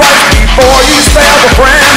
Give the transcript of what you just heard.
twice before you stab a friend.